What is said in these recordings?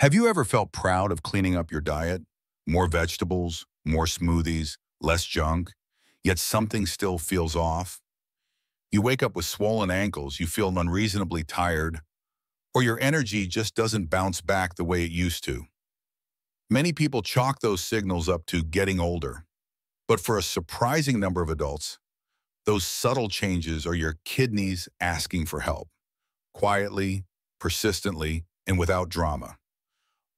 Have you ever felt proud of cleaning up your diet? More vegetables, more smoothies, less junk, yet something still feels off? You wake up with swollen ankles, you feel unreasonably tired, or your energy just doesn't bounce back the way it used to. Many people chalk those signals up to getting older, but for a surprising number of adults, those subtle changes are your kidneys asking for help, quietly, persistently, and without drama.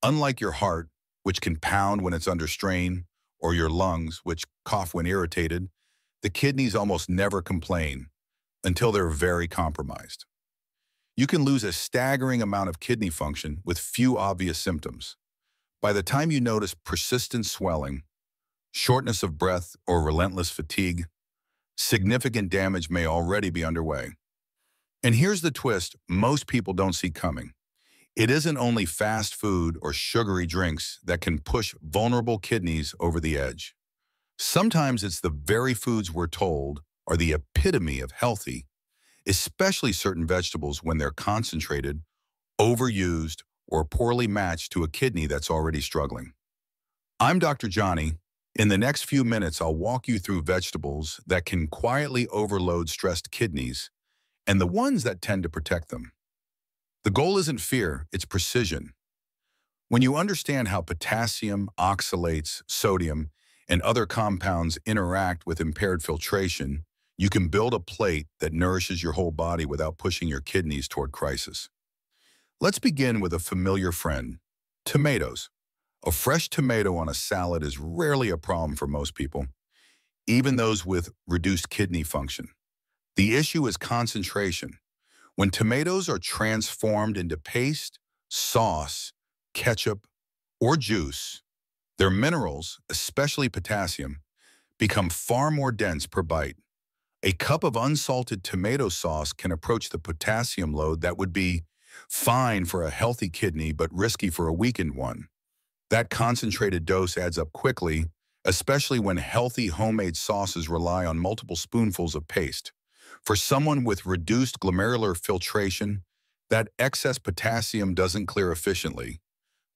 Unlike your heart, which can pound when it's under strain, or your lungs, which cough when irritated, the kidneys almost never complain until they're very compromised. You can lose a staggering amount of kidney function with few obvious symptoms. By the time you notice persistent swelling, shortness of breath, or relentless fatigue, significant damage may already be underway. And here's the twist most people don't see coming. It isn't only fast food or sugary drinks that can push vulnerable kidneys over the edge. Sometimes it's the very foods we're told are the epitome of healthy, especially certain vegetables when they're concentrated, overused, or poorly matched to a kidney that's already struggling. I'm Dr. Johnny. In the next few minutes, I'll walk you through vegetables that can quietly overload stressed kidneys and the ones that tend to protect them. The goal isn't fear, it's precision. When you understand how potassium, oxalates, sodium, and other compounds interact with impaired filtration, you can build a plate that nourishes your whole body without pushing your kidneys toward crisis. Let's begin with a familiar friend, tomatoes. A fresh tomato on a salad is rarely a problem for most people, even those with reduced kidney function. The issue is concentration. When tomatoes are transformed into paste, sauce, ketchup, or juice, their minerals, especially potassium, become far more dense per bite. A cup of unsalted tomato sauce can approach the potassium load that would be fine for a healthy kidney but risky for a weakened one. That concentrated dose adds up quickly, especially when healthy homemade sauces rely on multiple spoonfuls of paste. For someone with reduced glomerular filtration, that excess potassium doesn't clear efficiently.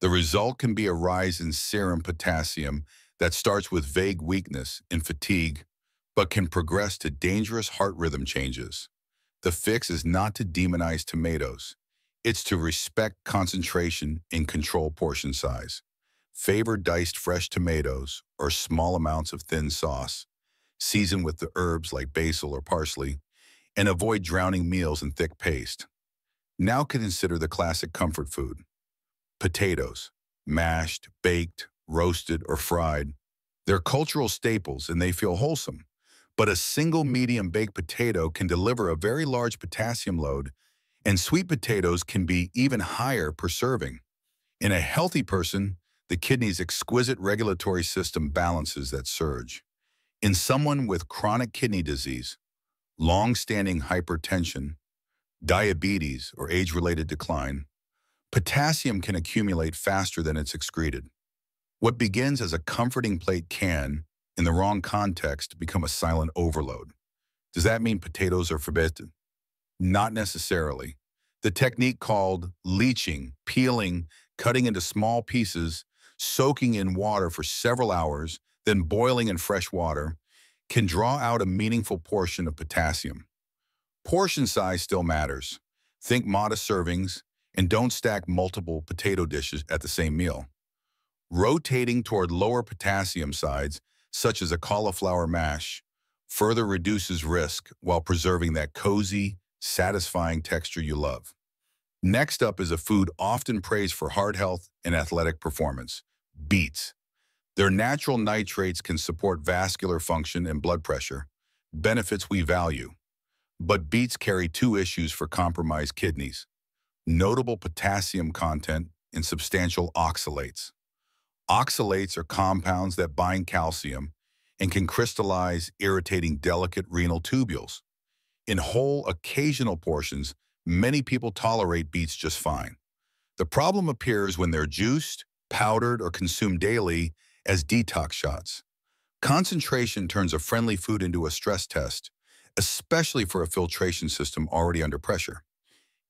The result can be a rise in serum potassium that starts with vague weakness and fatigue, but can progress to dangerous heart rhythm changes. The fix is not to demonize tomatoes. It's to respect concentration and control portion size. Favor diced fresh tomatoes or small amounts of thin sauce. Season with the herbs like basil or parsley and avoid drowning meals in thick paste. Now consider the classic comfort food. Potatoes, mashed, baked, roasted, or fried. They're cultural staples and they feel wholesome. But a single medium baked potato can deliver a very large potassium load, and sweet potatoes can be even higher per serving. In a healthy person, the kidney's exquisite regulatory system balances that surge. In someone with chronic kidney disease, long-standing hypertension, diabetes or age-related decline, potassium can accumulate faster than it's excreted. What begins as a comforting plate can, in the wrong context, become a silent overload. Does that mean potatoes are forbidden? Not necessarily. The technique called leaching, peeling, cutting into small pieces, soaking in water for several hours, then boiling in fresh water, can draw out a meaningful portion of potassium. Portion size still matters. Think modest servings and don't stack multiple potato dishes at the same meal. Rotating toward lower potassium sides, such as a cauliflower mash, further reduces risk while preserving that cozy, satisfying texture you love. Next up is a food often praised for heart health and athletic performance, beets. Their natural nitrates can support vascular function and blood pressure, benefits we value. But beets carry two issues for compromised kidneys, notable potassium content and substantial oxalates. Oxalates are compounds that bind calcium and can crystallize, irritating delicate renal tubules. In whole, occasional portions, many people tolerate beets just fine. The problem appears when they're juiced, powdered, or consumed daily as detox shots. Concentration turns a friendly food into a stress test, especially for a filtration system already under pressure.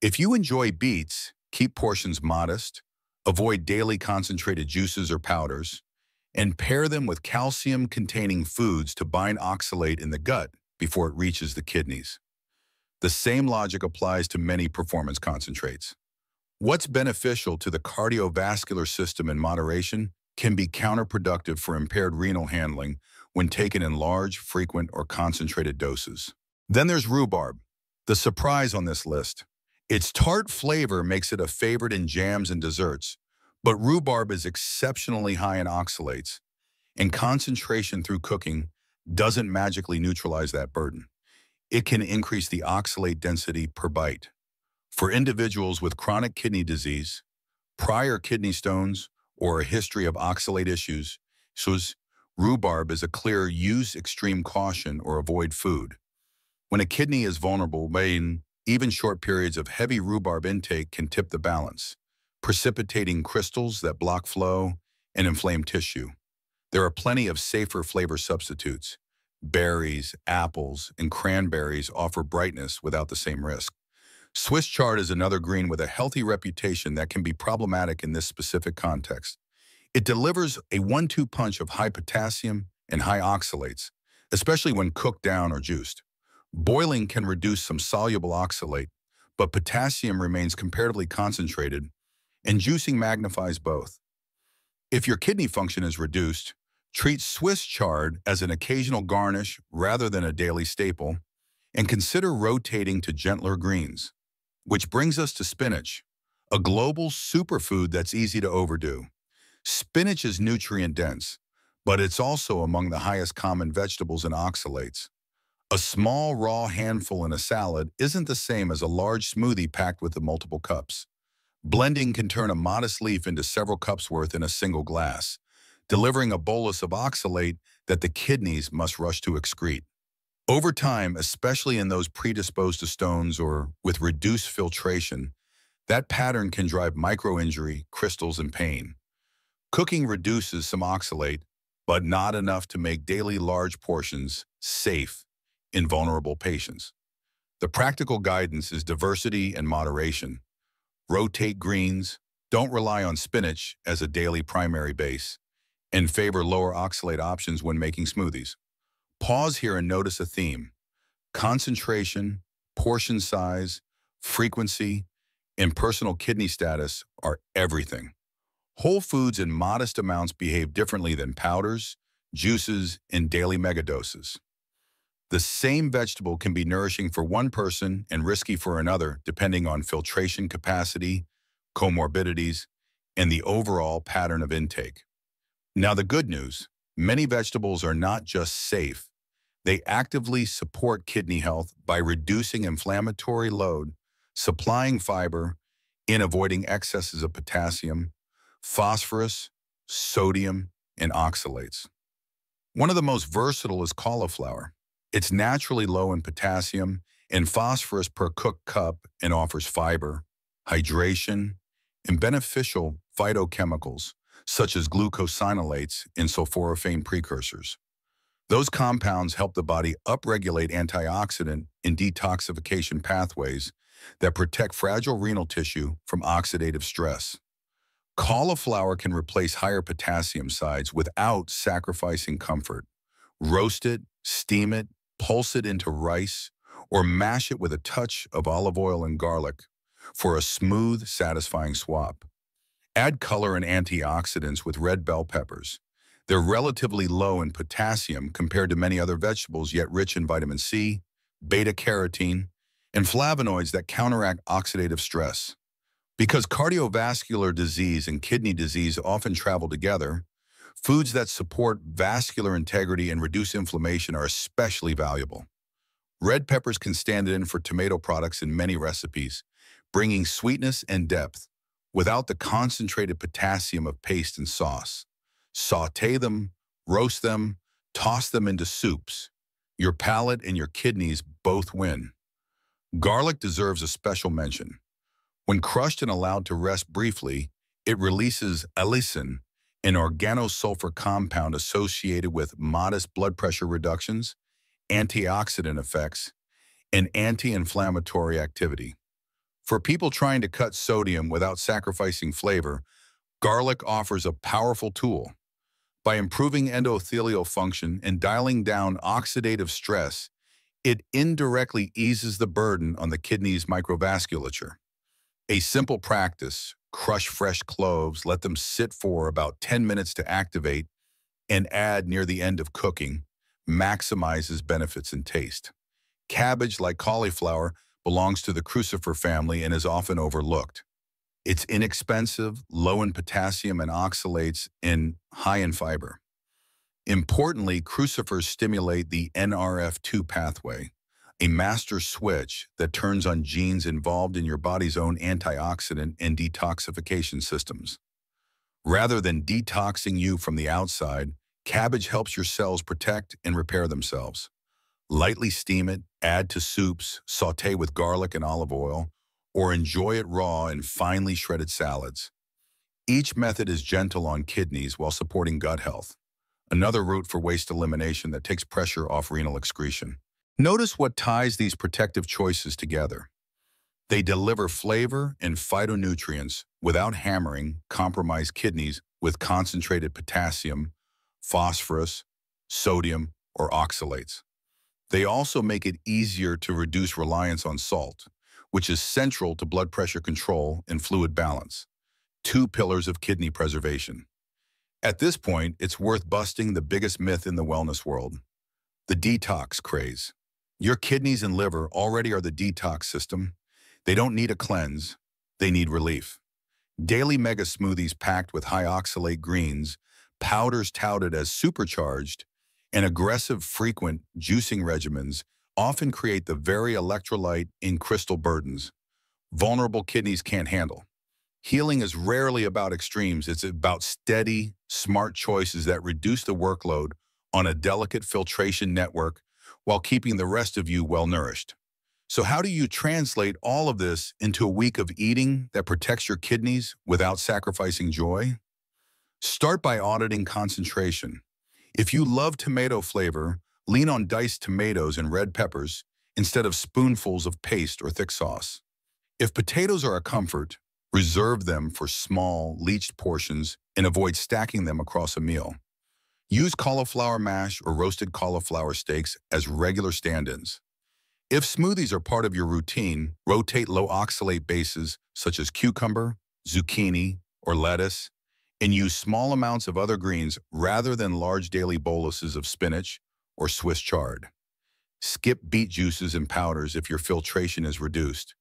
If you enjoy beets, keep portions modest, avoid daily concentrated juices or powders, and pair them with calcium-containing foods to bind oxalate in the gut before it reaches the kidneys. The same logic applies to many performance concentrates. What's beneficial to the cardiovascular system in moderation can be counterproductive for impaired renal handling when taken in large, frequent, or concentrated doses. Then there's rhubarb, the surprise on this list. Its tart flavor makes it a favorite in jams and desserts, but rhubarb is exceptionally high in oxalates, and concentration through cooking doesn't magically neutralize that burden. It can increase the oxalate density per bite. For individuals with chronic kidney disease, prior kidney stones, or a history of oxalate issues, so rhubarb is a clear use extreme caution or avoid food. When a kidney is vulnerable, even short periods of heavy rhubarb intake can tip the balance, precipitating crystals that block flow and inflame tissue. There are plenty of safer flavor substitutes. Berries, apples, and cranberries offer brightness without the same risk. Swiss chard is another green with a healthy reputation that can be problematic in this specific context. It delivers a one-two punch of high potassium and high oxalates, especially when cooked down or juiced. Boiling can reduce some soluble oxalate, but potassium remains comparatively concentrated, and juicing magnifies both. If your kidney function is reduced, treat Swiss chard as an occasional garnish rather than a daily staple, and consider rotating to gentler greens. Which brings us to spinach, a global superfood that's easy to overdo. Spinach is nutrient-dense, but it's also among the highest common vegetables in oxalates. A small raw handful in a salad isn't the same as a large smoothie packed with the multiple cups. Blending can turn a modest leaf into several cups worth in a single glass, delivering a bolus of oxalate that the kidneys must rush to excrete. Over time, especially in those predisposed to stones or with reduced filtration, that pattern can drive microinjury, crystals, and pain. Cooking reduces some oxalate, but not enough to make daily large portions safe in vulnerable patients. The practical guidance is diversity and moderation. Rotate greens, don't rely on spinach as a daily primary base, and favor lower oxalate options when making smoothies. Pause here and notice a theme. Concentration, portion size, frequency, and personal kidney status are everything. Whole foods in modest amounts behave differently than powders, juices, and daily megadoses. The same vegetable can be nourishing for one person and risky for another depending on filtration capacity, comorbidities, and the overall pattern of intake. Now the good news, many vegetables are not just safe, they actively support kidney health by reducing inflammatory load, supplying fiber, in avoiding excesses of potassium, phosphorus, sodium, and oxalates. One of the most versatile is cauliflower. It's naturally low in potassium and phosphorus per cooked cup and offers fiber, hydration, and beneficial phytochemicals such as glucosinolates and sulforaphane precursors. Those compounds help the body upregulate antioxidant and detoxification pathways that protect fragile renal tissue from oxidative stress. Cauliflower can replace higher potassium sides without sacrificing comfort. Roast it, steam it, pulse it into rice, or mash it with a touch of olive oil and garlic for a smooth, satisfying swap. Add color and antioxidants with red bell peppers, they're relatively low in potassium compared to many other vegetables, yet rich in vitamin C, beta-carotene, and flavonoids that counteract oxidative stress. Because cardiovascular disease and kidney disease often travel together, foods that support vascular integrity and reduce inflammation are especially valuable. Red peppers can stand in for tomato products in many recipes, bringing sweetness and depth without the concentrated potassium of paste and sauce. Saute them, roast them, toss them into soups. Your palate and your kidneys both win. Garlic deserves a special mention. When crushed and allowed to rest briefly, it releases allicin, an organosulfur compound associated with modest blood pressure reductions, antioxidant effects, and anti-inflammatory activity. For people trying to cut sodium without sacrificing flavor, Garlic offers a powerful tool. By improving endothelial function and dialing down oxidative stress, it indirectly eases the burden on the kidney's microvasculature. A simple practice, crush fresh cloves, let them sit for about 10 minutes to activate, and add near the end of cooking, maximizes benefits in taste. Cabbage, like cauliflower, belongs to the crucifer family and is often overlooked. It's inexpensive, low in potassium and oxalates, and high in fiber. Importantly, crucifers stimulate the NRF2 pathway, a master switch that turns on genes involved in your body's own antioxidant and detoxification systems. Rather than detoxing you from the outside, cabbage helps your cells protect and repair themselves. Lightly steam it, add to soups, saute with garlic and olive oil, or enjoy it raw in finely shredded salads. Each method is gentle on kidneys while supporting gut health another route for waste elimination that takes pressure off renal excretion. Notice what ties these protective choices together. They deliver flavor and phytonutrients without hammering compromised kidneys with concentrated potassium, phosphorus, sodium, or oxalates. They also make it easier to reduce reliance on salt, which is central to blood pressure control and fluid balance, two pillars of kidney preservation. At this point, it's worth busting the biggest myth in the wellness world, the detox craze. Your kidneys and liver already are the detox system. They don't need a cleanse, they need relief. Daily mega smoothies packed with high oxalate greens, powders touted as supercharged, and aggressive frequent juicing regimens often create the very electrolyte in crystal burdens vulnerable kidneys can't handle. Healing is rarely about extremes. It's about steady, smart choices that reduce the workload on a delicate filtration network while keeping the rest of you well-nourished. So how do you translate all of this into a week of eating that protects your kidneys without sacrificing joy? Start by auditing concentration. If you love tomato flavor, lean on diced tomatoes and red peppers instead of spoonfuls of paste or thick sauce. If potatoes are a comfort, Reserve them for small, leached portions and avoid stacking them across a meal. Use cauliflower mash or roasted cauliflower steaks as regular stand-ins. If smoothies are part of your routine, rotate low oxalate bases such as cucumber, zucchini, or lettuce, and use small amounts of other greens rather than large daily boluses of spinach or Swiss chard. Skip beet juices and powders if your filtration is reduced.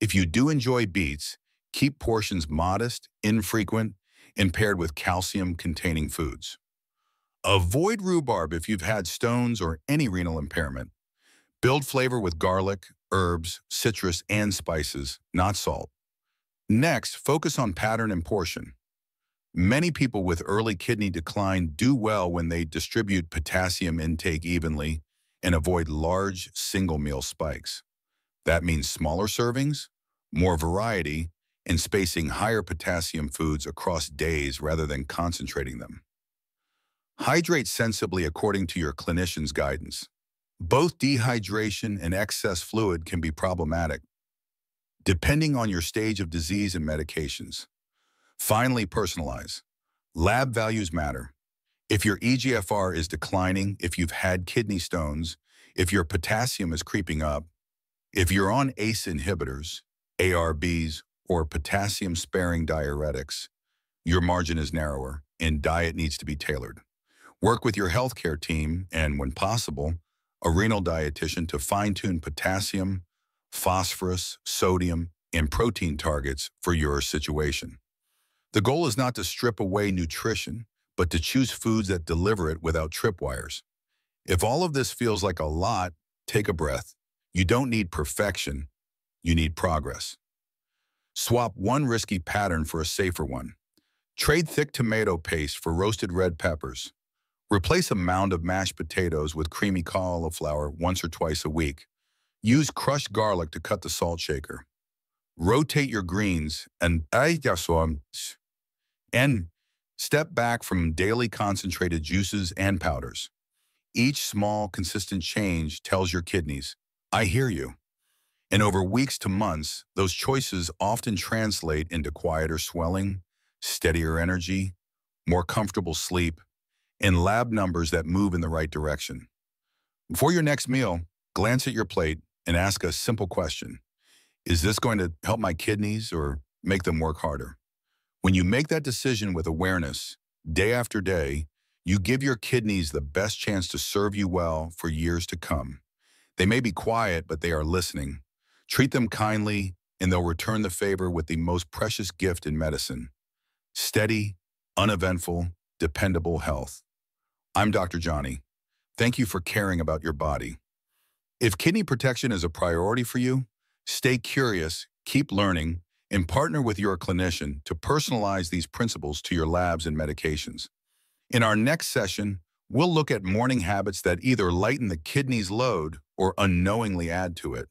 If you do enjoy beets, Keep portions modest, infrequent, and paired with calcium-containing foods. Avoid rhubarb if you've had stones or any renal impairment. Build flavor with garlic, herbs, citrus, and spices, not salt. Next, focus on pattern and portion. Many people with early kidney decline do well when they distribute potassium intake evenly and avoid large single meal spikes. That means smaller servings, more variety, and spacing higher potassium foods across days rather than concentrating them. Hydrate sensibly according to your clinician's guidance. Both dehydration and excess fluid can be problematic, depending on your stage of disease and medications. Finally, personalize. Lab values matter. If your EGFR is declining, if you've had kidney stones, if your potassium is creeping up, if you're on ACE inhibitors, ARBs, or potassium-sparing diuretics, your margin is narrower and diet needs to be tailored. Work with your healthcare team and, when possible, a renal dietitian to fine-tune potassium, phosphorus, sodium, and protein targets for your situation. The goal is not to strip away nutrition, but to choose foods that deliver it without tripwires. If all of this feels like a lot, take a breath. You don't need perfection, you need progress. Swap one risky pattern for a safer one. Trade thick tomato paste for roasted red peppers. Replace a mound of mashed potatoes with creamy cauliflower once or twice a week. Use crushed garlic to cut the salt shaker. Rotate your greens and and step back from daily concentrated juices and powders. Each small, consistent change tells your kidneys, I hear you. And over weeks to months, those choices often translate into quieter swelling, steadier energy, more comfortable sleep, and lab numbers that move in the right direction. Before your next meal, glance at your plate and ask a simple question. Is this going to help my kidneys or make them work harder? When you make that decision with awareness, day after day, you give your kidneys the best chance to serve you well for years to come. They may be quiet, but they are listening. Treat them kindly, and they'll return the favor with the most precious gift in medicine, steady, uneventful, dependable health. I'm Dr. Johnny. Thank you for caring about your body. If kidney protection is a priority for you, stay curious, keep learning, and partner with your clinician to personalize these principles to your labs and medications. In our next session, we'll look at morning habits that either lighten the kidney's load or unknowingly add to it.